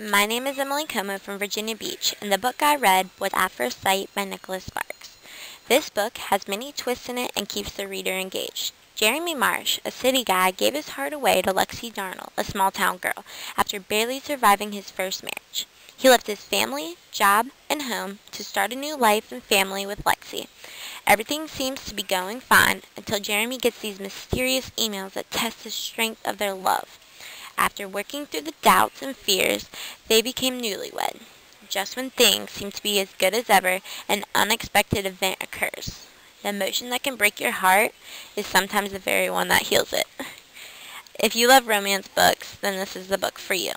my name is Emily Comeau from Virginia Beach, and the book I read was At First Sight by Nicholas Sparks. This book has many twists in it and keeps the reader engaged. Jeremy Marsh, a city guy, gave his heart away to Lexie Darnell, a small-town girl, after barely surviving his first marriage. He left his family, job, and home to start a new life and family with Lexie. Everything seems to be going fine until Jeremy gets these mysterious emails that test the strength of their love. After working through the doubts and fears, they became newlywed. Just when things seem to be as good as ever, an unexpected event occurs. The emotion that can break your heart is sometimes the very one that heals it. If you love romance books, then this is the book for you.